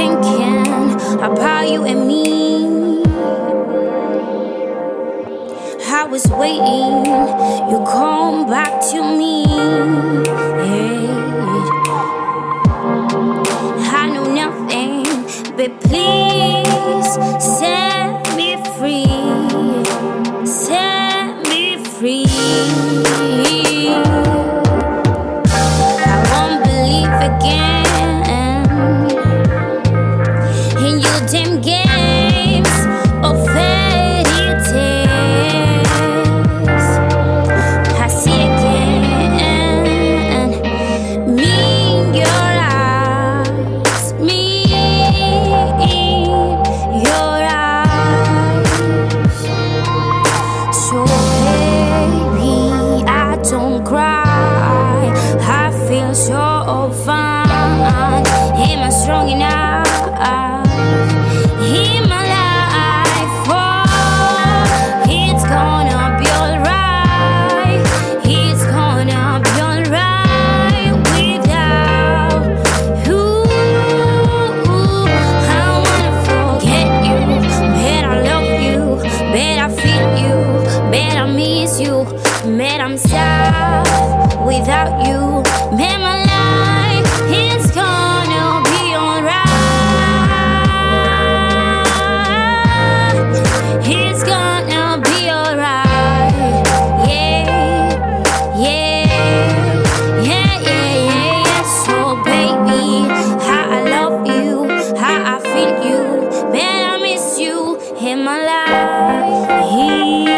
thinking about you and me. Was waiting, you come back to me. I know nothing, but please set me free. Set me free. I won't believe again in your damn games strong enough? In my life, oh, it's gonna be alright. It's gonna be alright without you. I wanna forget you, but I love you, but I feel you, but I miss you, but I'm sad without you. Man, my life you, man, I